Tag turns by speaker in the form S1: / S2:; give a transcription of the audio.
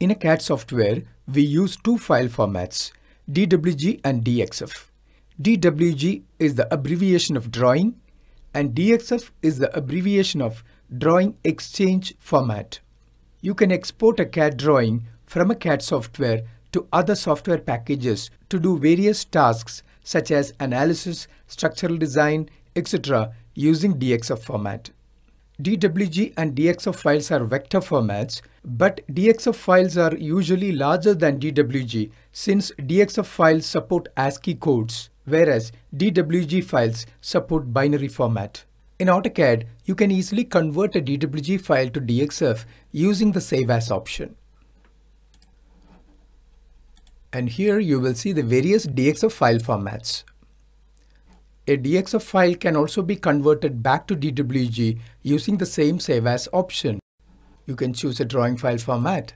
S1: In a CAD software, we use two file formats, DWG and DXF. DWG is the abbreviation of drawing and DXF is the abbreviation of Drawing Exchange Format. You can export a CAD drawing from a CAD software to other software packages to do various tasks such as analysis, structural design, etc. using DXF format. DWG and DXF files are vector formats, but DXF files are usually larger than DWG since DXF files support ASCII codes, whereas DWG files support binary format. In AutoCAD, you can easily convert a DWG file to DXF using the Save As option. And here you will see the various DXF file formats. A DXF file can also be converted back to DWG using the same Save As option. You can choose a drawing file format.